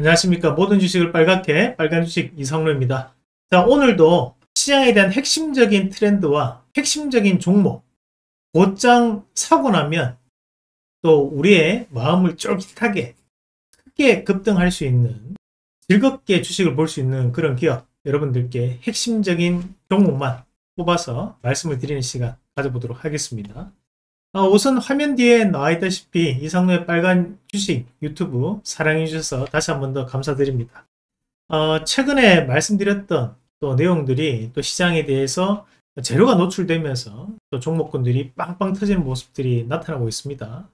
안녕하십니까. 모든 주식을 빨갛게 빨간 주식 이성로입니다. 자, 오늘도 시장에 대한 핵심적인 트렌드와 핵심적인 종목, 곧장 사고 나면 또 우리의 마음을 쫄깃하게 크게 급등할 수 있는 즐겁게 주식을 볼 수 있는 그런 기업 여러분들께 핵심적인 종목만 뽑아서 말씀을 드리는 시간 가져보도록 하겠습니다. 어, 우선 화면 뒤에 나와 있다시피 이상로의 빨간 주식 유튜브 사랑해 주셔서 다시 한 번 더 감사드립니다. 어, 최근에 말씀드렸던 또 내용들이 또 시장에 대해서 재료가 노출되면서 또 종목군들이 빵빵 터지는 모습들이 나타나고 있습니다.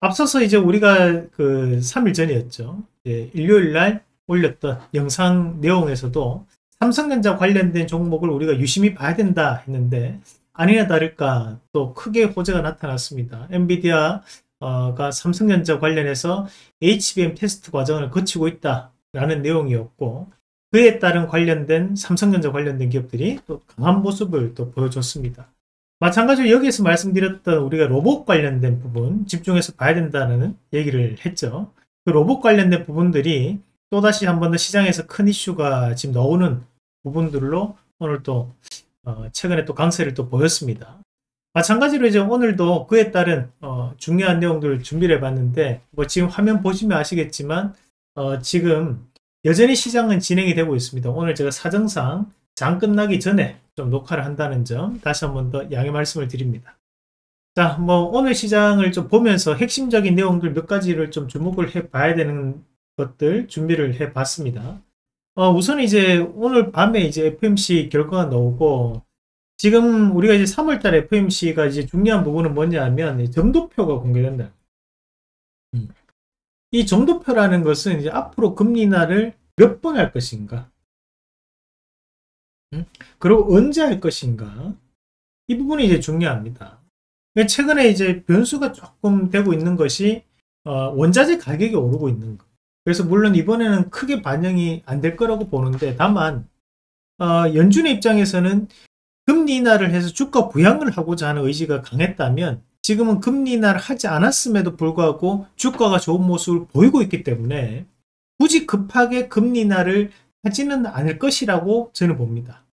앞서서 이제 우리가 그 3일 전이었죠. 일요일 날 올렸던 영상 내용에서도 삼성전자 관련된 종목을 우리가 유심히 봐야 된다 했는데 아니나 다를까 또 크게 호재가 나타났습니다. 엔비디아가 삼성전자 관련해서 HBM 테스트 과정을 거치고 있다라는 내용이었고 그에 따른 관련된 삼성전자 관련된 기업들이 또 강한 모습을 또 보여줬습니다. 마찬가지로 여기에서 말씀드렸던 우리가 로봇 관련된 부분 집중해서 봐야 된다는 얘기를 했죠. 그 로봇 관련된 부분들이 또다시 한 번 더 시장에서 큰 이슈가 지금 나오는 부분들로 오늘 또 어, 최근에 또 강세를 또 보였습니다. 마찬가지로 이제 오늘도 그에 따른 어, 중요한 내용들을 준비를 해봤는데 뭐 지금 화면 보시면 아시겠지만 어, 지금 여전히 시장은 진행이 되고 있습니다. 오늘 제가 사정상 장 끝나기 전에 좀 녹화를 한다는 점 다시 한 번 더 양해 말씀을 드립니다. 자, 뭐 오늘 시장을 좀 보면서 핵심적인 내용들 몇 가지를 좀 주목을 해 봐야 되는 것들 준비를 해 봤습니다. 어, 우선 이제 오늘 밤에 이제 FMC 결과가 나오고 지금 우리가 이제 3월달 FMC가 이제 중요한 부분은 뭐냐면 점도표가 공개된다. 음. 이 점도표라는 것은 이제 앞으로 금리 인하를 몇 번 할 것인가, 음? 그리고 언제 할 것인가 이 부분이 이제 중요합니다. 최근에 이제 변수가 조금 되고 있는 것이 어, 원자재 가격이 오르고 있는 것. 그래서 물론 이번에는 크게 반영이 안 될 거라고 보는데 다만 어, 연준의 입장에서는 금리 인하를 해서 주가 부양을 하고자 하는 의지가 강했다면 지금은 금리 인하를 하지 않았음에도 불구하고 주가가 좋은 모습을 보이고 있기 때문에 굳이 급하게 금리 인하를 하지는 않을 것이라고 저는 봅니다.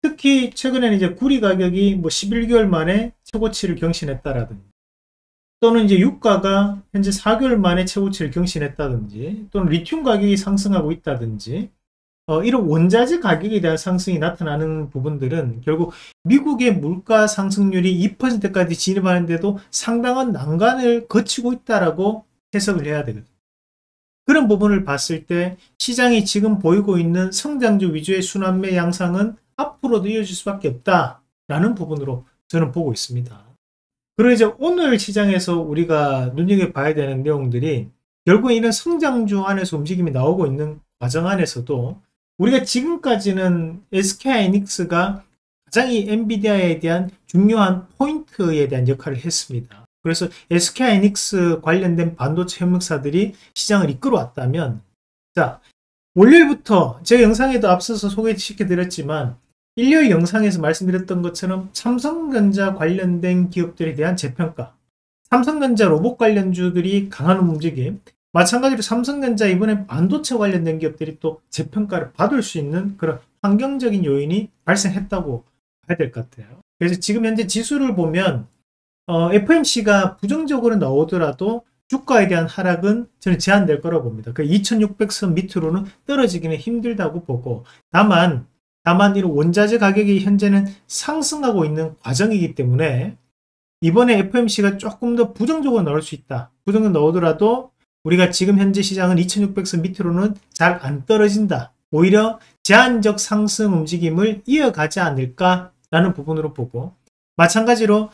특히 최근에는 이제 구리 가격이 뭐 11개월 만에 최고치를 경신했다라든지 또는 이제 유가가 현재 4개월 만에 최고치를 경신했다든지 또는 리튬 가격이 상승하고 있다든지 어, 이런 원자재 가격에 대한 상승이 나타나는 부분들은 결국 미국의 물가 상승률이 2%까지 진입하는데도 상당한 난관을 거치고 있다라고 해석을 해야 되거든요. 그런 부분을 봤을 때 시장이 지금 보이고 있는 성장주 위주의 순환매 양상은 앞으로도 이어질 수밖에 없다라는 부분으로 저는 보고 있습니다. 그리고 이제 오늘 시장에서 우리가 눈여겨봐야 되는 내용들이 결국 이런 성장주 안에서 움직임이 나오고 있는 과정 안에서도 우리가 지금까지는 SK하이닉스가 가장 이 엔비디아에 대한 중요한 포인트에 대한 역할을 했습니다. 그래서 SK하이닉스 관련된 반도체 협력사들이 시장을 이끌어왔다면 자 월요일부터 제 영상에도 앞서서 소개시켜 드렸지만 일요일 영상에서 말씀드렸던 것처럼 삼성전자 관련된 기업들에 대한 재평가 삼성전자 로봇 관련주들이 강한 움직임 마찬가지로 삼성전자 이번에 반도체 관련된 기업들이 또 재평가를 받을 수 있는 그런 환경적인 요인이 발생했다고 봐야 될 것 같아요. 그래서 지금 현재 지수를 보면 어, FMC가 부정적으로 나오더라도 주가에 대한 하락은 저는 제한될 거라고 봅니다. 그 2600선 밑으로는 떨어지기는 힘들다고 보고 다만 다만 이 원자재 가격이 현재는 상승하고 있는 과정이기 때문에 이번에 FMC가 조금 더 부정적으로 나올 수 있다. 부정적으로 나오더라도 우리가 지금 현재 시장은 2600선 밑으로는 잘 안 떨어진다. 오히려 제한적 상승 움직임을 이어가지 않을까라는 부분으로 보고 마찬가지로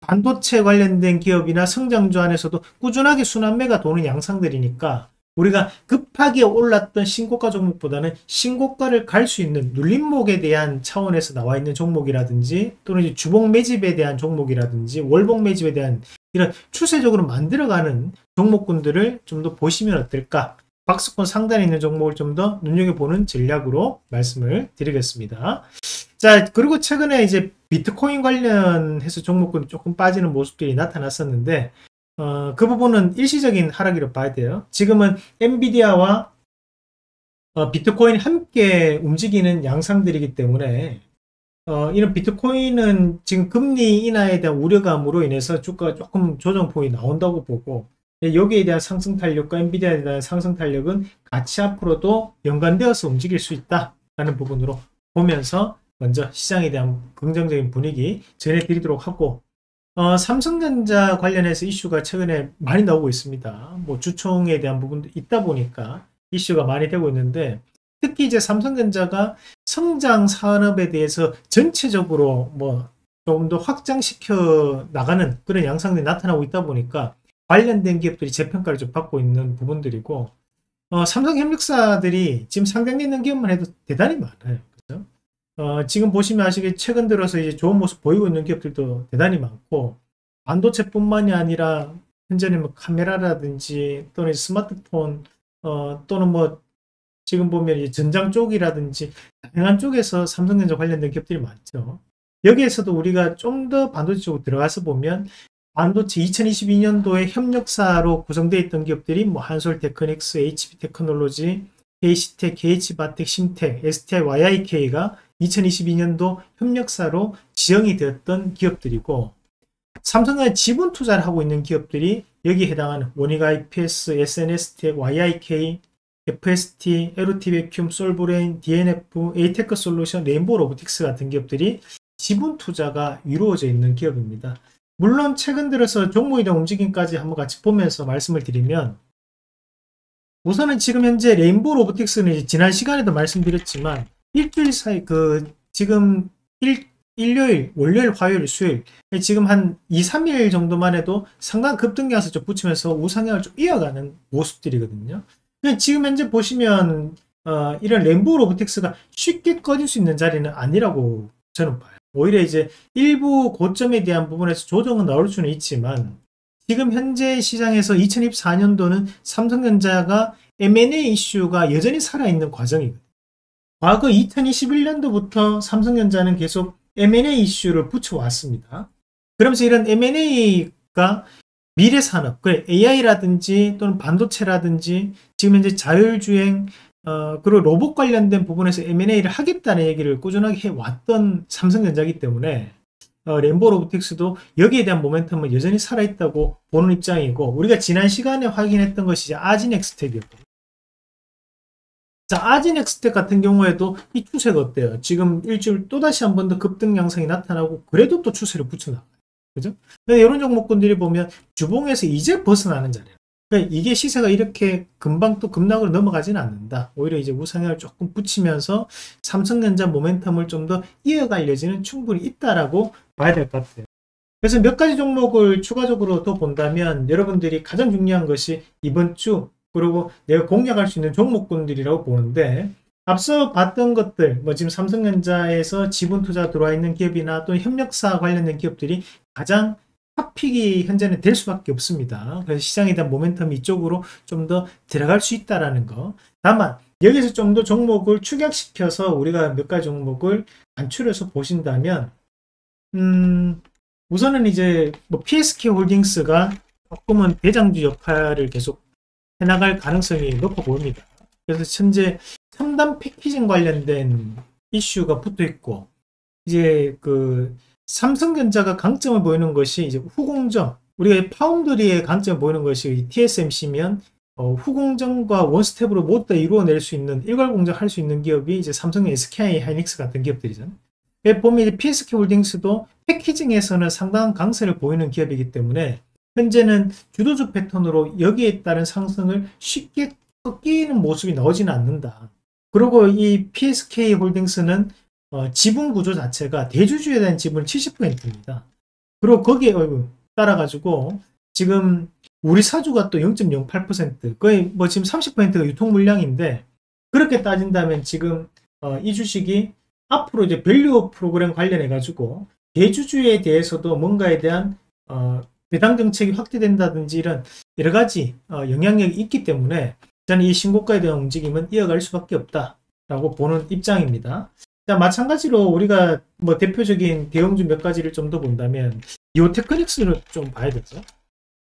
반도체 관련된 기업이나 성장주 안에서도 꾸준하게 순환매가 도는 양상들이니까 우리가 급하게 올랐던 신고가 종목보다는 신고가를 갈 수 있는 눌림목에 대한 차원에서 나와 있는 종목이라든지 또는 주봉 매집에 대한 종목이라든지 월봉 매집에 대한 이런 추세적으로 만들어가는 종목군들을 좀 더 보시면 어떨까 박스권 상단에 있는 종목을 좀 더 눈여겨보는 전략으로 말씀을 드리겠습니다. 자, 그리고 최근에 이제 비트코인 관련해서 종목군 조금 빠지는 모습들이 나타났었는데, 어, 그 부분은 일시적인 하락이라고 봐야 돼요. 지금은 엔비디아와 어, 비트코인이 함께 움직이는 양상들이기 때문에 어, 이런 비트코인은 지금 금리 인하에 대한 우려감으로 인해서 주가 조금 조정폭이 나온다고 보고 여기에 대한 상승 탄력과 엔비디아에 대한 상승 탄력은 같이 앞으로도 연관되어서 움직일 수 있다라는 부분으로 보면서 먼저 시장에 대한 긍정적인 분위기 전해드리도록 하고 어, 삼성전자 관련해서 이슈가 최근에 많이 나오고 있습니다. 뭐 주총에 대한 부분도 있다 보니까 이슈가 많이 되고 있는데 특히 이제 삼성전자가 성장 산업에 대해서 전체적으로 뭐 조금 더 확장시켜 나가는 그런 양상들이 나타나고 있다 보니까 관련된 기업들이 재평가를 좀 받고 있는 부분들이고 어, 삼성 협력사들이 지금 상장돼 있는 기업만 해도 대단히 많아요. 어, 지금 보시면 아시겠 최근 들어서 이제 좋은 모습 보이고 있는 기업들도 대단히 많고 반도체뿐만이 아니라 현재는 뭐 카메라라든지 또는 스마트폰 어, 또는 뭐 지금 보면 이 전장 쪽이라든지 다양한 쪽에서 삼성전자 관련된 기업들이 많죠. 여기에서도 우리가 좀 더 반도체 쪽으로 들어가서 보면 반도체 2022년도에 협력사로 구성되어 있던 기업들이 뭐 한솔 테크닉스, HP 테크놀로지, KC텍, KH바텍, 심텍, STI, YIK가 2022년도 협력사로 지정이 되었던 기업들이고 삼성의 지분 투자를 하고 있는 기업들이 여기에 해당하는 원익 IPS, S&S텍, YIK, FST, 베큠, 솔브레인, DNF, 에이테크 솔루션, 레인보우 로보틱스 같은 기업들이 지분 투자가 이루어져 있는 기업입니다. 물론 최근 들어서 종목에 대한 움직임까지 한번 같이 보면서 말씀을 드리면 우선은 지금 현재 레인보우 로보틱스는 지난 시간에도 말씀드렸지만 일주일 사이 그 지금 일, 일요일, 월요일, 화요일, 수요일 지금 한 2, 3일 정도만 해도 상당 급등량에서 좀 붙이면서 우상향을 좀 이어가는 모습들이거든요. 지금 현재 보시면 어, 이런 램보 로보틱스가 쉽게 꺼질 수 있는 자리는 아니라고 저는 봐요. 오히려 이제 일부 고점에 대한 부분에서 조정은 나올 수는 있지만 지금 현재 시장에서 2024년도는 삼성전자가 M&A 이슈가 여전히 살아있는 과정이거든요. 과거 2021년도부터 삼성전자는 계속 M&A 이슈를 붙여왔습니다. 그러면서 이런 M&A가 미래 산업, 그 AI라든지 또는 반도체라든지 지금 현재 자율주행 어, 그리고 로봇 관련된 부분에서 M&A를 하겠다는 얘기를 꾸준하게 해왔던 삼성전자이기 때문에 어, 램보 로보틱스도 여기에 대한 모멘텀은 여전히 살아있다고 보는 입장이고 우리가 지난 시간에 확인했던 것이 아진엑스텍이었거든요. 자, 아진엑스텍 같은 경우에도 이 추세가 어때요? 지금 일주일 또다시 한 번 더 급등 양상이 나타나고 그래도 또 추세를 붙여나가요. 그죠? 이런 종목군들이 보면 주봉에서 이제 벗어나는 자리예요. 그러니까 이게 시세가 이렇게 금방 또 급락으로 넘어가지는 않는다. 오히려 이제 우상향을 조금 붙이면서 삼성전자 모멘텀을 좀 더 이어갈 여지는 충분히 있다라고 봐야 될 것 같아요. 그래서 몇 가지 종목을 추가적으로 더 본다면 여러분들이 가장 중요한 것이 이번 주 그리고 내가 공략할 수 있는 종목군들이라고 보는데 앞서 봤던 것들, 뭐 지금 삼성전자에서 지분 투자 들어와 있는 기업이나 또 협력사 관련된 기업들이 가장 탑픽이 현재는 될 수밖에 없습니다. 그래서 시장에 대한 모멘텀이 이쪽으로 좀 더 들어갈 수 있다라는 거. 다만 여기서 좀 더 종목을 축약시켜서 우리가 몇 가지 종목을 간추려서 보신다면 음, 우선은 이제 뭐 PSK 홀딩스가 조금은 대장주 역할을 계속 해나갈 가능성이 높아 보입니다. 그래서 현재 첨단 패키징 관련된 이슈가 붙어 있고 이제 그 삼성전자가 강점을 보이는 것이 이제 후공정 우리가 파운드리의 강점을 보이는 것이 TSMC면 어, 후공정과 원스텝으로 모두 다 이루어낼 수 있는 일괄 공정할 수 있는 기업이 이제 삼성의 SK 하이닉스 같은 기업들이잖아요. 보면 PSK 홀딩스도 패키징에서는 상당한 강세를 보이는 기업이기 때문에 현재는 주도적 패턴으로 여기에 따른 상승을 쉽게 꺾이는 모습이 나오지는 않는다. 그리고 이 PSK 홀딩스는 어, 지분 구조 자체가 대주주에 대한 지분 70%입니다. 그리고 거기에 따라 가지고 지금 우리 사주가 또 0.08% 거의 뭐 지금 30%가 유통 물량인데 그렇게 따진다면 지금 어, 이 주식이 앞으로 이제 value 프로그램 관련해 가지고 대주주에 대해서도 뭔가에 대한 어, 배당 정책이 확대된다든지 이런 여러 가지 어, 영향력이 있기 때문에 저는 이 신고가에 대한 움직임은 이어갈 수밖에 없다라고 보는 입장입니다. 자, 마찬가지로 우리가 뭐 대표적인 대형주 몇 가지를 좀 더 본다면 이오 테크닉스를 좀 봐야 되죠.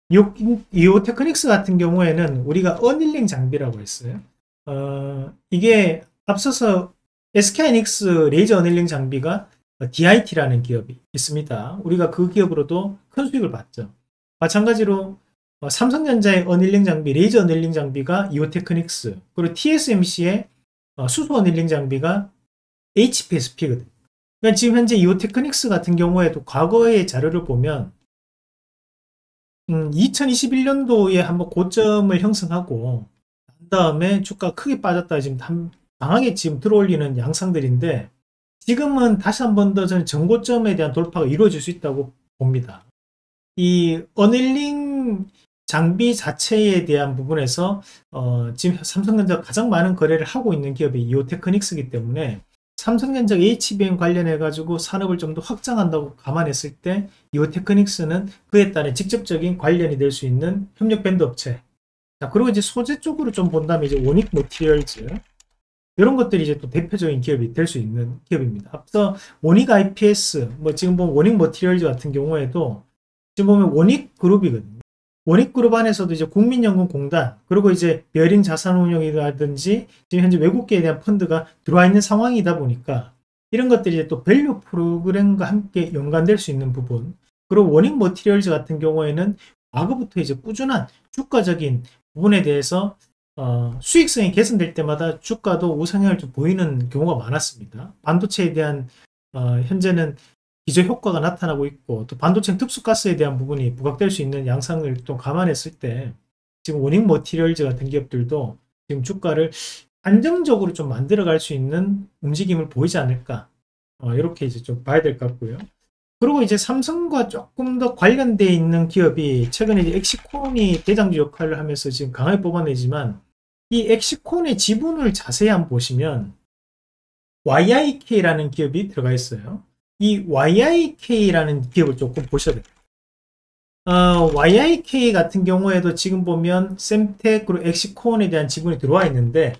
이오, 이오 테크닉스 같은 경우에는 우리가 annealing 장비라고 했어요. 어, 이게 앞서서 SK하이닉스 레이저 annealing 장비가 DIT라는 기업이 있습니다. 우리가 그 기업으로도 큰 수익을 봤죠. 마찬가지로 어, 삼성전자의 annealing 장비, 레이저 annealing 장비가 이오테크닉스, 그리고 TSMC의 어, 수소 annealing 장비가 HPSP거든요. 그러니까 지금 현재 이오테크닉스 같은 경우에도 과거의 자료를 보면 음, 2021년도에 한번 고점을 형성하고 난 다음에 주가 크게 빠졌다 지금 강하게 지금 들어올리는 양상들인데 지금은 다시 한 번 더 저는 전고점에 대한 돌파가 이루어질 수 있다고 봅니다. 이 어닐링 장비 자체에 대한 부분에서 어, 지금 삼성전자가 가장 많은 거래를 하고 있는 기업이 이오테크닉스이기 때문에 삼성전자 HBM 관련해 가지고 산업을 좀 더 확장한다고 감안했을 때 이오테크닉스는 그에 따른 직접적인 관련이 될 수 있는 협력 밴드 업체. 자 그리고 이제 소재 쪽으로 좀 본다면 이제 원익 모티리얼즈 이런 것들이 이제 또 대표적인 기업이 될 수 있는 기업입니다. 앞서 원익 IPS, 뭐 지금 보면 원익 머티리얼즈 같은 경우에도 지금 보면 원익 그룹이거든요. 원익 그룹 안에서도 이제 국민연금공단 그리고 이제 베어링 자산운용이라든지 지금 현재 외국계에 대한 펀드가 들어와 있는 상황이다 보니까 이런 것들이 이제 또 value 프로그램과 함께 연관될 수 있는 부분 그리고 원익 머티리얼즈 같은 경우에는 과거부터 이제 꾸준한 주가적인 부분에 대해서 어, 수익성이 개선될 때마다 주가도 우상향을 좀 보이는 경우가 많았습니다. 반도체에 대한 어, 현재는 기저 효과가 나타나고 있고 또 반도체 특수가스에 대한 부분이 부각될 수 있는 양상을 또 감안했을 때 지금 원익 머티리얼즈 같은 기업들도 지금 주가를 안정적으로 좀 만들어갈 수 있는 움직임을 보이지 않을까 어, 이렇게 이제 좀 봐야 될 것 같고요. 그리고 이제 삼성과 조금 더 관련되어 있는 기업이 최근에 엑시콘이 대장주 역할을 하면서 지금 강하게 뽑아내지만 이 엑시콘의 지분을 자세히 한번 보시면 YIK라는 기업이 들어가 있어요. 이 YIK라는 기업을 조금 보셔야 돼요. 어, YIK 같은 경우에도 지금 보면 샘텍 그리고 엑시콘에 대한 지분이 들어와 있는데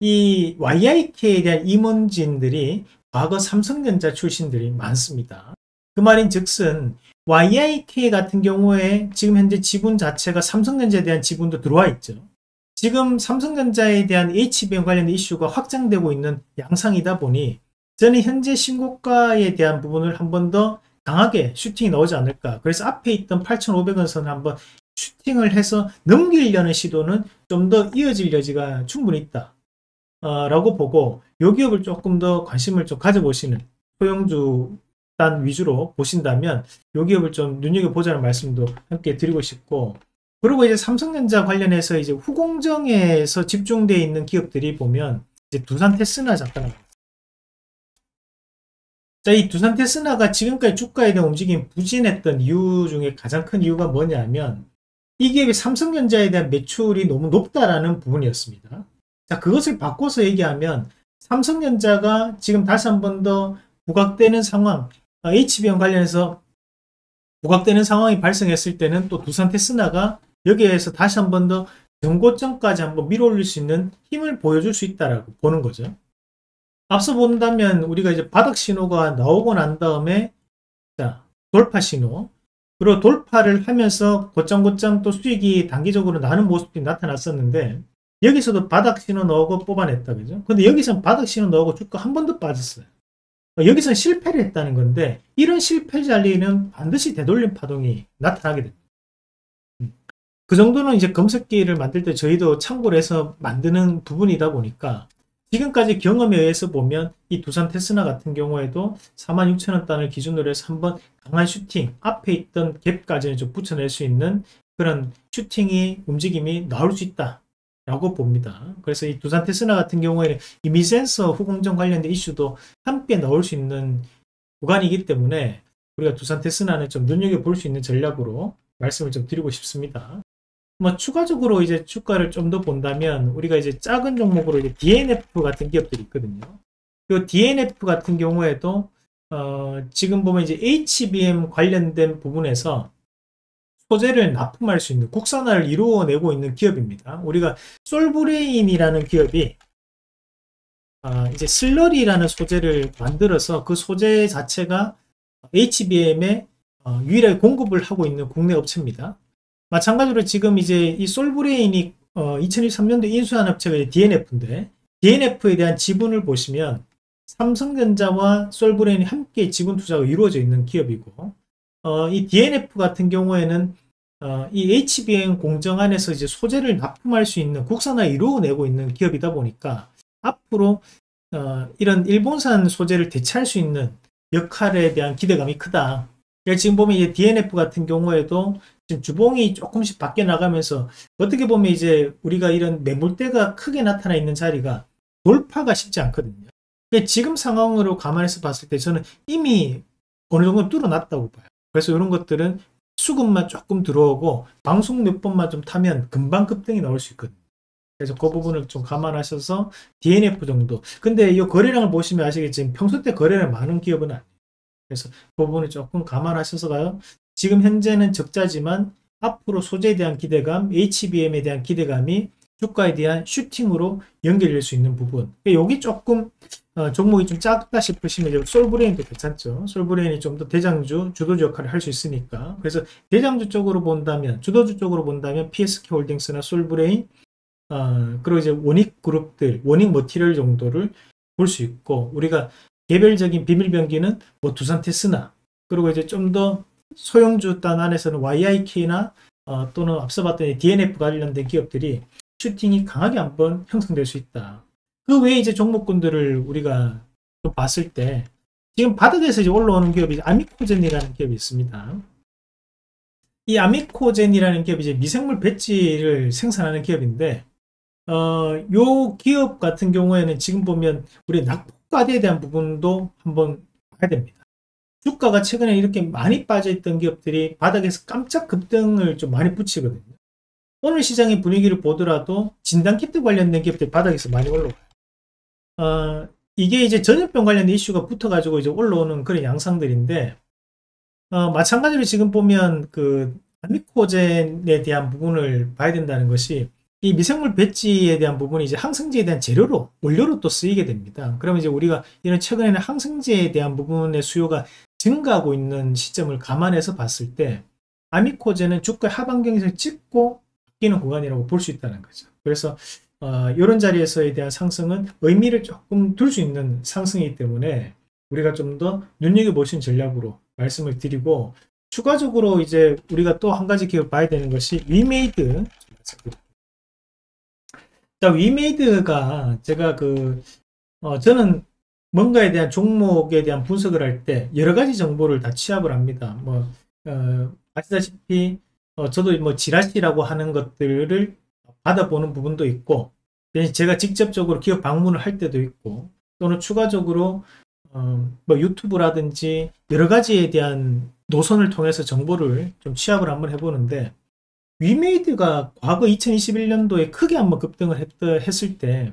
이 YIK에 대한 임원진들이 과거 삼성전자 출신들이 많습니다. 그 말인 즉슨 YIK 같은 경우에 지금 현재 지분 자체가 삼성전자에 대한 지분도 들어와 있죠. 지금 삼성전자에 대한 HBM 관련 이슈가 확장되고 있는 양상이다 보니 저는 현재 신고가에 대한 부분을 한 번 더 강하게 슈팅이 나오지 않을까. 그래서 앞에 있던 8,500원 선을 한번 슈팅을 해서 넘기려는 시도는 좀 더 이어질 여지가 충분히 있다. 어, 라고 보고 요 기업을 조금 더 관심을 좀 가져보시는 소형주 단 위주로 보신다면 요 기업을 좀 눈여겨보자는 말씀도 함께 드리고 싶고 그리고 이제 삼성전자 관련해서 이제 후공정에서 집중되어 있는 기업들이 보면 이제 두산 테스나 잠깐 자, 이 두산 테스나가 지금까지 주가에 대한 움직임 부진했던 이유 중에 가장 큰 이유가 뭐냐면 이 기업이 삼성전자에 대한 매출이 너무 높다라는 부분이었습니다. 자, 그것을 바꿔서 얘기하면 삼성전자가 지금 다시 한 번 더 부각되는 상황, HBM 관련해서 부각되는 상황이 발생했을 때는 또 두산 테스나가 여기에서 다시 한 번더 정고점까지 한번 밀어올릴 수 있는 힘을 보여줄 수 있다라고 보는 거죠. 앞서 본다면 우리가 이제 바닥 신호가 나오고 난 다음에 자 돌파 신호 그리고 돌파를 하면서 곧장곧장 또 수익이 단기적으로 나는 모습이 나타났었는데 여기서도 바닥 신호 넣고 뽑아냈다 그죠? 근데 여기서는 바닥 신호 넣고 주가 한 번 더 빠졌어요. 여기서는 실패를 했다는 건데 이런 실패 자리는 반드시 되돌림 파동이 나타나게 됩니다. 그 정도는 이제 검색기를 만들 때 저희도 참고를 해서 만드는 부분이다 보니까 지금까지 경험에 의해서 보면 이 두산 테스나 같은 경우에도 46,000원 단을 기준으로 해서 한번 강한 슈팅 앞에 있던 갭까지는 좀 붙여낼 수 있는 그런 슈팅이 움직임이 나올 수 있다 라고 봅니다. 그래서 이 두산 테스나 같은 경우에는 이 미 센서 후공정 관련된 이슈도 함께 나올 수 있는 구간이기 때문에 우리가 두산 테스나는 좀 눈여겨볼 수 있는 전략으로 말씀을 좀 드리고 싶습니다. 뭐 추가적으로 이제 주가를 좀 더 본다면 우리가 이제 작은 종목으로 이제 DNF 같은 기업들이 있거든요. 이 DNF 같은 경우에도 어 지금 보면 이제 HBM 관련된 부분에서 소재를 납품할 수 있는 국산화를 이루어내고 있는 기업입니다. 우리가 솔브레인이라는 기업이 아, 이제 슬러리라는 소재를 만들어서 그 소재 자체가 HBM에 어, 유일하게 공급을 하고 있는 국내 업체입니다. 마찬가지로 지금 이제 이 솔브레인이 어, 2023년도 인수한 업체가 DNF인데 DNF에 대한 지분을 보시면 삼성전자와 솔브레인이 함께 지분 투자가 이루어져 있는 기업이고 어, 이 DNF 같은 경우에는 어, 이 HBM 공정 안에서 이제 소재를 납품할 수 있는 국산화 이루어내고 있는 기업이다 보니까 앞으로 어, 이런 일본산 소재를 대체할 수 있는 역할에 대한 기대감이 크다. 지금 보면 이제 DNF 같은 경우에도 지금 주봉이 조금씩 바뀌어 나가면서 어떻게 보면 이제 우리가 이런 매물대가 크게 나타나 있는 자리가 돌파가 쉽지 않거든요. 지금 상황으로 감안해서 봤을 때 저는 이미 어느 정도 뚫어놨다고 봐요. 그래서 이런 것들은 수급만 조금 들어오고 방송 몇 번만 좀 타면 금방 급등이 나올 수 있거든요. 그래서 그 부분을 좀 감안하셔서 DNF 정도. 근데 이 거래량을 보시면 아시겠지만 평소 때 거래량 많은 기업은 아니에요. 그래서 그 부분을 조금 감안하셔서 가요. 지금 현재는 적자지만 앞으로 소재에 대한 기대감, HBM에 대한 기대감이 주가에 대한 슈팅으로 연결될 수 있는 부분. 여기 조금 어, 종목이 좀 작다 싶으시면 솔브레인도 괜찮죠. 솔브레인이 좀 더 대장주, 주도주 역할을 할 수 있으니까. 그래서 대장주 쪽으로 본다면, 주도주 쪽으로 본다면 PSK 홀딩스나 솔브레인, 어, 그리고 이제 원익 그룹들, 원익 머티리얼 정도를 볼 수 있고, 우리가 개별적인 비밀 병기는 뭐 두산 테스나, 그리고 이제 좀 더 소형주 단 안에서는 YIK나 어, 또는 앞서 봤던 DNF 관련된 기업들이 슈팅이 강하게 한번 형성될 수 있다. 그 외에 이제 종목군들을 우리가 좀 봤을 때 지금 바닥에서 이제 올라오는 기업이 아미코젠이라는 기업이 있습니다. 이 아미코젠이라는 기업이 이제 미생물 배지를 생산하는 기업인데 어, 요 기업 같은 경우에는 지금 보면 우리 낙폭과대에 대한 부분도 한번 봐야 됩니다. 주가가 최근에 이렇게 많이 빠져 있던 기업들이 바닥에서 깜짝 급등을 좀 많이 붙이거든요. 오늘 시장의 분위기를 보더라도 진단 키트 관련된 기업들이 바닥에서 많이 올라와요. 어, 이게 이제 전염병 관련 이슈가 붙어가지고 이제 올라오는 그런 양상들인데, 어, 마찬가지로 지금 보면 그 아미코젠에 대한 부분을 봐야 된다는 것이 이 미생물 배지에 대한 부분이 이제 항생제에 대한 재료로 원료로 또 쓰이게 됩니다. 그러면 이제 우리가 이런 최근에는 항생제에 대한 부분의 수요가 증가하고 있는 시점을 감안해서 봤을 때 아미코젠은 주가 하반경에서 찍고 바뀌는 구간이라고 볼 수 있다는 거죠. 그래서 어, 이런 자리에서에 대한 상승은 의미를 조금 둘 수 있는 상승이기 때문에 우리가 좀 더 눈여겨보실 전략으로 말씀을 드리고 추가적으로 이제 우리가 또 한 가지 기업 봐야 되는 것이 위메이드 자 위메이드가 제가 그 어, 저는 뭔가에 대한 종목에 대한 분석을 할 때 여러 가지 정보를 다 취합을 합니다. 뭐 어, 아시다시피 어, 저도 뭐 지라시라고 하는 것들을 받아보는 부분도 있고 제가 직접적으로 기업 방문을 할 때도 있고 또는 추가적으로 어, 뭐 유튜브라든지 여러 가지에 대한 노선을 통해서 정보를 좀 취합을 한번 해보는데 위메이드가 과거 2021년도에 크게 한번 급등을 했, 했을 때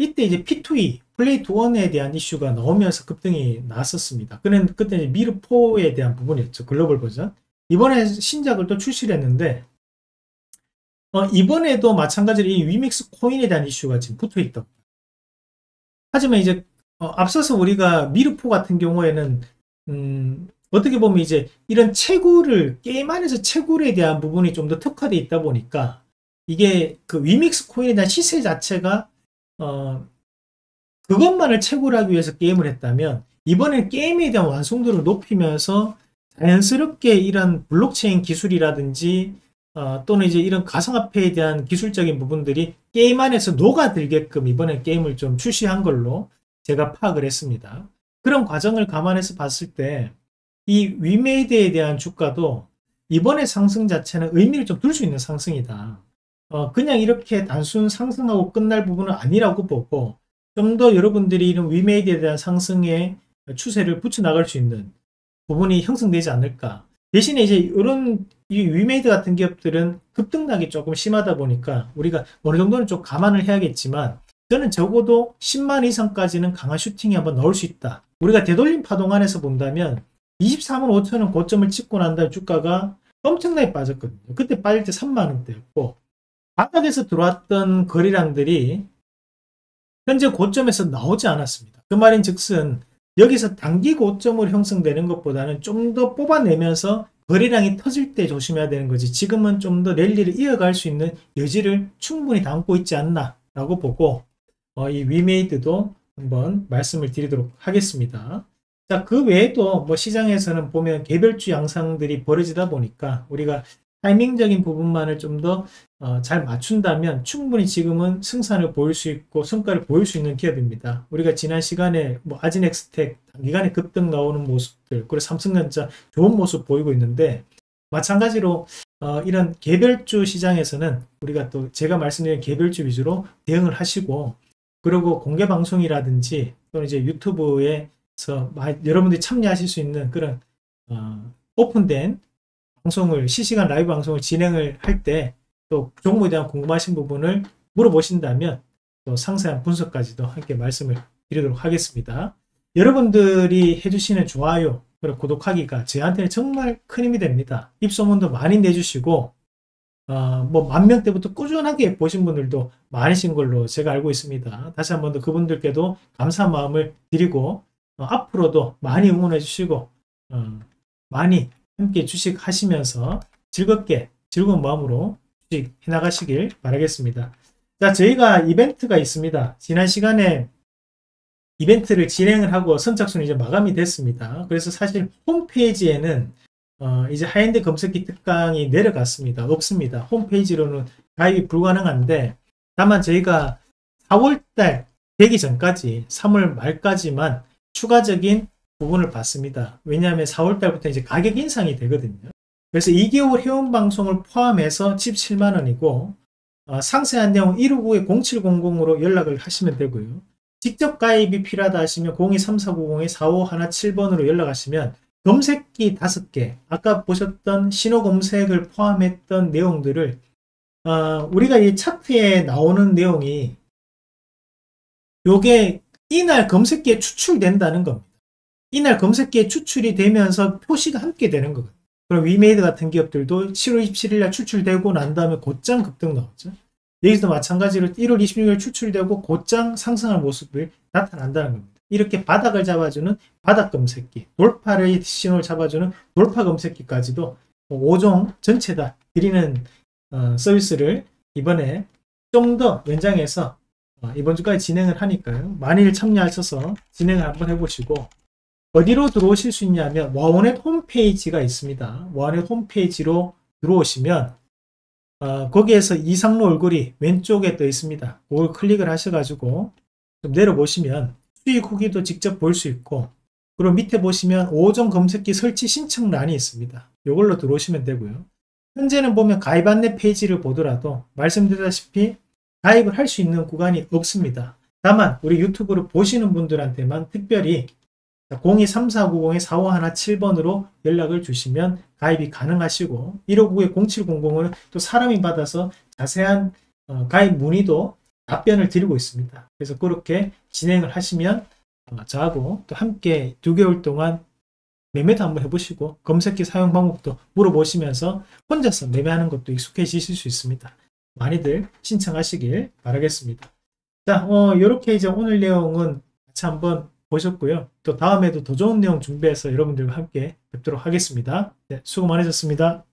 이때 이제 P2E play to earn에 대한 이슈가 나오면서 급등이 나왔었습니다. 그 그때 미르4에 대한 부분이었죠. 글로벌 버전. 이번에 신작을 또 출시를 했는데 어, 이번에도 마찬가지로 이 위믹스 코인에 대한 이슈가 지금 붙어 있다. 하지만 이제 어, 앞서서 우리가 미르포 같은 경우에는 음, 어떻게 보면 이제 이런 채굴을 게임 안에서 채굴에 대한 부분이 좀 더 특화되어 있다 보니까 이게 그 위믹스 코인에 대한 시세 자체가 어, 그것만을 채굴하기 위해서 게임을 했다면 이번엔 게임에 대한 완성도를 높이면서 자연스럽게 이런 블록체인 기술이라든지 어, 또는 이제 이런 가상화폐에 대한 기술적인 부분들이 게임 안에서 녹아들게끔 이번에 게임을 좀 출시한 걸로 제가 파악을 했습니다. 그런 과정을 감안해서 봤을 때 이 위메이드에 대한 주가도 이번에 상승 자체는 의미를 좀 둘 수 있는 상승이다. 어, 그냥 이렇게 단순 상승하고 끝날 부분은 아니라고 보고 좀 더 여러분들이 이런 위메이드에 대한 상승의 추세를 붙여나갈 수 있는 부분이 형성되지 않을까. 대신에 이제 이런 이 위메이드 같은 기업들은 급등락이 조금 심하다 보니까 우리가 어느 정도는 좀 감안을 해야겠지만 저는 적어도 10만 이상까지는 강한 슈팅이 한번 나올 수 있다. 우리가 되돌림 파동 안에서 본다면 24만 5천 원 고점을 찍고 난 다음 주가가 엄청나게 빠졌거든요. 그때 빠질 때 3만 원대였고 바닥에서 들어왔던 거래량들이 현재 고점에서 나오지 않았습니다. 그 말인 즉슨 여기서 단기 고점으로 형성되는 것보다는 좀 더 뽑아내면서 거래량이 터질 때 조심해야 되는 거지 지금은 좀 더 랠리를 이어갈 수 있는 여지를 충분히 담고 있지 않나 라고 보고 어, 이 위메이드도 한번 말씀을 드리도록 하겠습니다. 자, 그 외에도 뭐 시장에서는 보면 개별주 양상들이 벌어지다 보니까 우리가 타이밍적인 부분만을 좀 더잘 어, 맞춘다면 충분히 지금은 승산을 보일 수 있고 성과를 보일 수 있는 기업입니다. 우리가 지난 시간에 뭐 아진엑스텍 단기간에 급등 나오는 모습들 그리고 삼성전자 좋은 모습 보이고 있는데 마찬가지로 어, 이런 개별주 시장에서는 우리가 또 제가 말씀드린 개별주 위주로 대응을 하시고 그리고 공개 방송이라든지 또는 이제 유튜브에서 여러분들이 참여하실 수 있는 그런 어, 오픈된 방송을 실시간 라이브 방송을 진행을 할 때 또 종목에 대한 궁금하신 부분을 물어보신다면 또 상세한 분석까지도 함께 말씀을 드리도록 하겠습니다. 여러분들이 해주시는 좋아요 그리고 구독하기가 저한테는 정말 큰 힘이 됩니다. 입소문도 많이 내주시고 어, 뭐만 명대부터 꾸준하게 보신 분들도 많으신 걸로 제가 알고 있습니다. 다시 한 번 더 그분들께도 감사한 마음을 드리고 어, 앞으로도 많이 응원해 주시고 어, 많이 함께 주식 하시면서 즐겁게 즐거운 마음으로 주식 해나가시길 바라겠습니다. 자, 저희가 이벤트가 있습니다. 지난 시간에 이벤트를 진행을 하고 선착순이 이제 마감이 됐습니다. 그래서 사실 홈페이지에는 어, 이제 하이엔드 검색기 특강이 내려갔습니다. 없습니다. 홈페이지로는 가입이 불가능한데 다만 저희가 4월달 되기 전까지 3월 말까지만 추가적인 부분을 받습니다. 왜냐하면 4월달부터 이제 가격 인상이 되거든요. 그래서 2개월 회원 방송을 포함해서 17만원이고 어, 상세한 내용 159-0700으로 연락을 하시면 되고요. 직접 가입이 필요하다 하시면 023490-4517번으로 연락하시면 검색기 5개 아까 보셨던 신호 검색을 포함했던 내용들을 어, 우리가 이 차트에 나오는 내용이 요게 이날 검색기에 추출된다는 겁니다. 이날 검색기에 추출이 되면서 표시가 함께 되는 거거든요. 그럼 위메이드 같은 기업들도 7월 27일 날 추출되고 난 다음에 곧장 급등 나왔죠. 여기서도 마찬가지로 1월 26일 추출되고 곧장 상승할 모습을 나타난다는 겁니다. 이렇게 바닥을 잡아주는 바닥 검색기, 돌파를 신호를 잡아주는 돌파 검색기까지도 5종 전체 다 드리는 어, 서비스를 이번에 좀 더 연장해서 어, 이번 주까지 진행을 하니까요. 많이 참여하셔서 진행을 한번 해보시고 어디로 들어오실 수 있냐면 와원넷 홈페이지가 있습니다. 와원넷 홈페이지로 들어오시면 어, 거기에서 이상로 얼굴이 왼쪽에 떠 있습니다. 그걸 클릭을 하셔가지고 좀 내려보시면 수익 후기도 직접 볼 수 있고 그리고 밑에 보시면 5종 검색기 설치 신청란이 있습니다. 이걸로 들어오시면 되고요. 현재는 보면 가입 안내 페이지를 보더라도 말씀드렸다시피 가입을 할 수 있는 구간이 없습니다. 다만 우리 유튜브를 보시는 분들한테만 특별히 023490-4517번으로 연락을 주시면 가입이 가능하시고 159-0700은 또 사람이 받아서 자세한 어, 가입 문의도 답변을 드리고 있습니다. 그래서 그렇게 진행을 하시면 어, 저하고 또 함께 두 개월 동안 매매도 한번 해보시고 검색기 사용 방법도 물어보시면서 혼자서 매매하는 것도 익숙해지실 수 있습니다. 많이들 신청하시길 바라겠습니다. 자, 어, 이렇게 이제 오늘 내용은 같이 한번 보셨고요. 또 다음에도 더 좋은 내용 준비해서 여러분들과 함께 뵙도록 하겠습니다. 네, 수고 많으셨습니다.